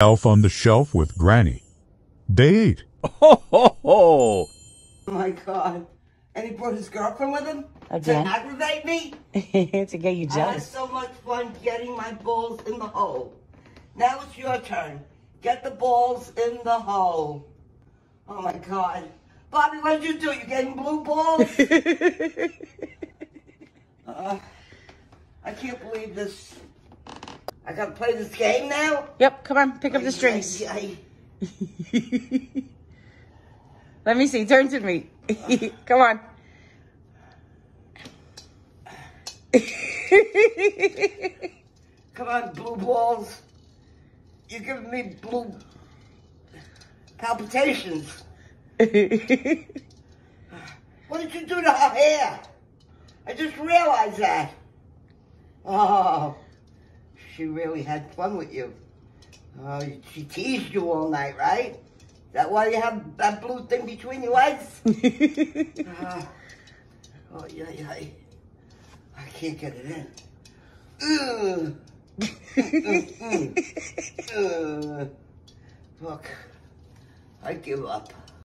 Elf on the Shelf with Granny. Day 8. Ho, ho, ho. Oh my god. And he brought his girlfriend with him? Again? To aggravate me? to get you jealous. I had so much fun getting my balls in the hole. Now it's your turn. Get the balls in the hole. Oh my god. Bobby, what did you do? You getting blue balls? uh, I can't believe this. I gotta play this game now? Yep, come on, pick up the strings. Let me see, turn to me. come on. Come on, blue balls. You're giving me blue palpitations. What did you do to her hair? I just realized that. Oh, she really had fun with you. Oh, she teased you all night, right? Is that why you have that blue thing between your legs? Ah. oh, yeah, yeah. I can't get it in. Ugh. Mm, mm, mm. Ugh. Look, I give up.